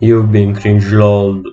You've been cringe lol.